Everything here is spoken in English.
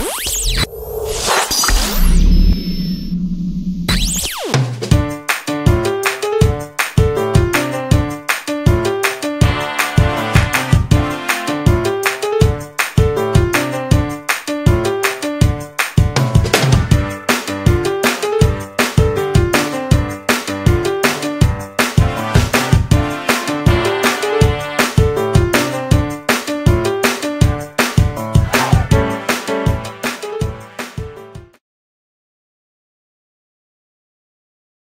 Bye.